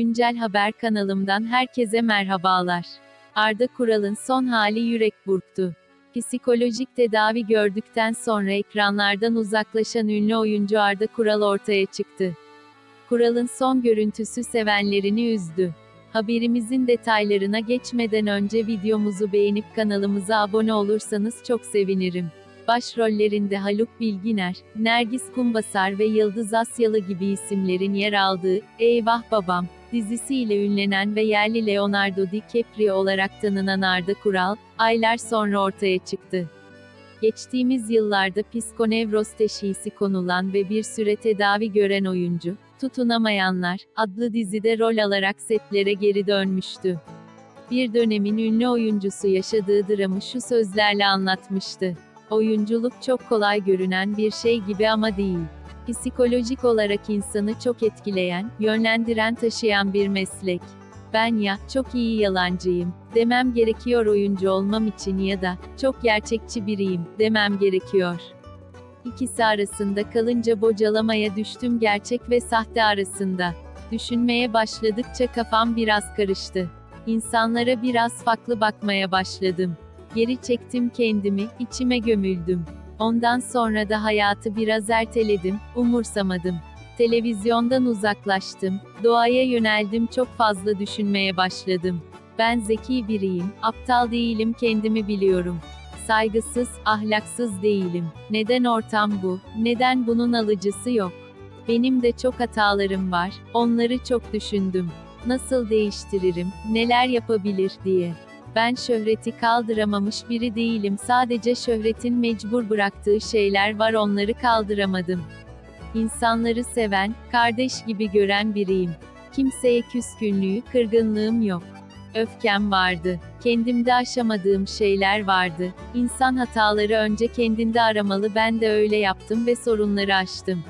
Güncel Haber kanalımdan herkese merhabalar. Arda Kural'ın son hali yürek burktu. Psikolojik tedavi gördükten sonra ekranlardan uzaklaşan ünlü oyuncu Arda Kural ortaya çıktı. Kural'ın son görüntüsü sevenlerini üzdü. Haberimizin detaylarına geçmeden önce videomuzu beğenip kanalımıza abone olursanız çok sevinirim. Başrollerinde Haluk Bilginer, Nergis Kumbasar ve Yıldız Asyalı gibi isimlerin yer aldığı Eyvah Babam dizisiyle ünlenen ve yerli Leonardo DiCaprio olarak tanınan Arda Kural, aylar sonra ortaya çıktı. Geçtiğimiz yıllarda psikonevroz teşhisi konulan ve bir süre tedavi gören oyuncu, Tutunamayanlar adlı dizide rol alarak setlere geri dönmüştü. Bir dönemin ünlü oyuncusu yaşadığı dramı şu sözlerle anlatmıştı. Oyunculuk çok kolay görünen bir şey gibi ama değil. Psikolojik olarak insanı çok etkileyen, yönlendiren taşıyan bir meslek. Ben ya, çok iyi yalancıyım, demem gerekiyor oyuncu olmam için ya da, çok gerçekçi biriyim, demem gerekiyor. İkisi arasında kalınca bocalamaya düştüm gerçek ve sahte arasında. Düşünmeye başladıkça kafam biraz karıştı. İnsanlara biraz farklı bakmaya başladım. Geri çektim kendimi, içime gömüldüm. Ondan sonra da hayatı biraz erteledim, umursamadım. Televizyondan uzaklaştım, doğaya yöneldim çok fazla düşünmeye başladım. Ben zeki biriyim, aptal değilim kendimi biliyorum. Saygısız, ahlaksız değilim. Neden ortam bu? Neden bunun alıcısı yok? Benim de çok hatalarım var, onları çok düşündüm. Nasıl değiştiririm, neler yapabilir diye. Ben şöhreti kaldıramamış biri değilim sadece şöhretin mecbur bıraktığı şeyler var onları kaldıramadım. İnsanları seven, kardeş gibi gören biriyim. Kimseye küskünlüğü, kırgınlığım yok. Öfkem vardı. Kendimde aşamadığım şeyler vardı. İnsan hataları önce kendinde aramalı ben de öyle yaptım ve sorunları aştım.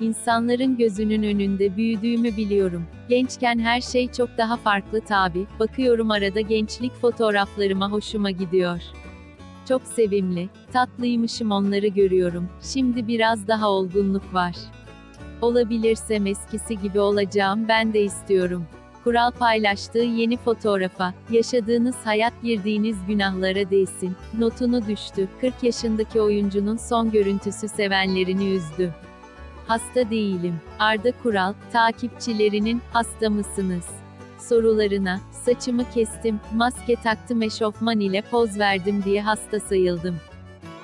İnsanların gözünün önünde büyüdüğümü biliyorum. Gençken her şey çok daha farklı tabi. Bakıyorum arada gençlik fotoğraflarıma hoşuma gidiyor. Çok sevimli, tatlıymışım onları görüyorum. Şimdi biraz daha olgunluk var. Olabilirsem eskisi gibi olacağım ben de istiyorum. Kural paylaştığı yeni fotoğrafa, yaşadığınız hayat girdiğiniz günahlara değsin, notunu düştü. 40 yaşındaki oyuncunun son görüntüsü sevenlerini üzdü. Hasta değilim. Arda Kural, takipçilerinin, hasta mısınız? Sorularına, saçımı kestim, maske taktım eşofman ile poz verdim diye hasta sayıldım.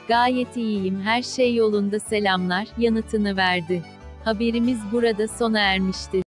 Gayet iyiyim her şey yolunda selamlar, yanıtını verdi. Haberimiz burada sona ermiştir.